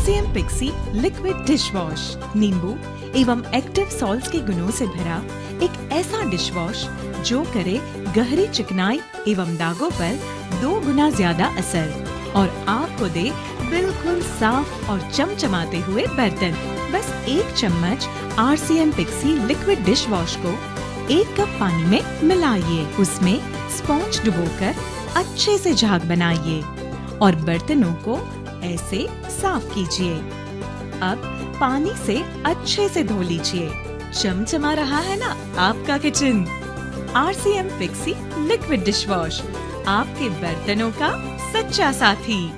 RCM pixie liquid dish नींबू एवं active salt के गुणों से भरा एक ऐसा डिश वॉश जो करे गहरी चिकनाई एवं दागों पर दो गुना ज़्यादा असर और आपको दे बिल्कुल साफ़ और चमचमाते हुए बर्तन। बस एक चम्मच R C M Pixie liquid dish wash को एक कप पानी में मिलाइए। उसमें स्पॉन्ज डुबोकर अच्छे से झाग बनाइए और बर्तनों को ऐसे साफ़ कीजिए। अब पानी से अच्छे से धो लीजिए। चमचमा रहा है ना आपका kitchen R C M Fixy liquid dish wash आपके बर्तनों का सच्चा साथी।